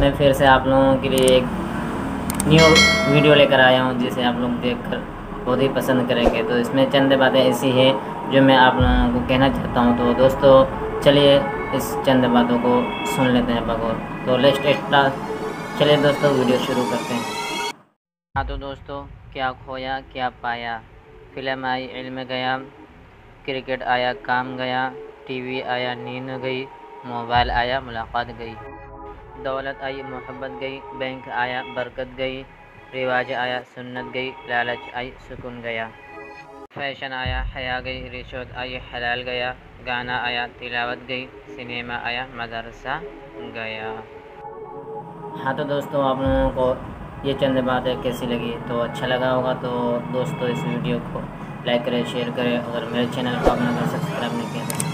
मैं फिर से आप लोगों के लिए एक न्यू वीडियो लेकर आया हूँ, जिसे आप लोग देखकर बहुत ही पसंद करेंगे। तो इसमें चंद बातें ऐसी है जो मैं आप लोगों को कहना चाहता हूँ। तो दोस्तों, चलिए इस चंद बातों को सुन लेते हैं बगौर। तो लेस्ट स्टार्ट चलिए दोस्तों वीडियो शुरू करते हैं। हाँ तो दोस्तों, क्या खोया, क्या पाया? फ़िल्म आई, इल्म गया, क्रिकेट आया, काम गया, टीवी आया, नींद गई, मोबाइल आया, मुलाकात गई। दौलत आई, मोहब्बत गई, बैंक आया, बरकत गई, रिवाज आया, सुन्नत गई, लालच आई, सुकून गया। फ़ैशन आया, हया गई, रिश्वत आई, हलाल गया, गाना आया, तिलावत गई, सिनेमा आया, मदरसा गया। हाँ तो दोस्तों, आप लोगों को ये चंद बातें कैसी लगी? तो अच्छा लगा होगा तो दोस्तों, इस वीडियो को लाइक करें, शेयर करें, अगर मेरे चैनल को आपने सब्सक्राइब नहीं किया तो